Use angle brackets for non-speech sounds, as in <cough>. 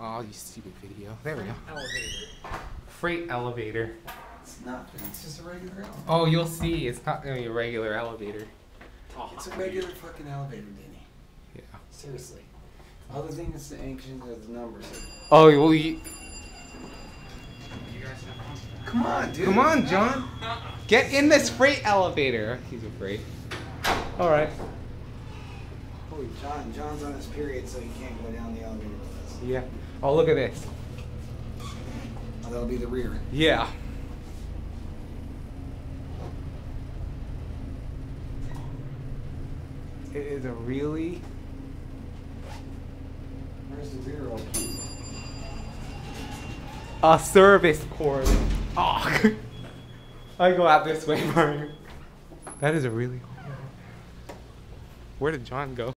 Oh, you stupid video. There we go. Elevator. Freight elevator. It's nothing. It's just a regular elevator. Oh, you'll see. It's not gonna be a regular elevator. It's a regular fucking elevator, Denny. Yeah. Seriously. Other thing that's the ancient are the numbers. Oh, well, you, Come on, dude. come on, John. Get in this freight elevator. He's afraid. All right. Holy John. John's on his period, so he can't go down the elevator with us. Yeah. Oh, look at this. Oh, that'll be the rear. Yeah. It is a really. Where's the rear open? A service cord. Oh. <laughs> I go out this way, Mario. That is a really. Where did John go?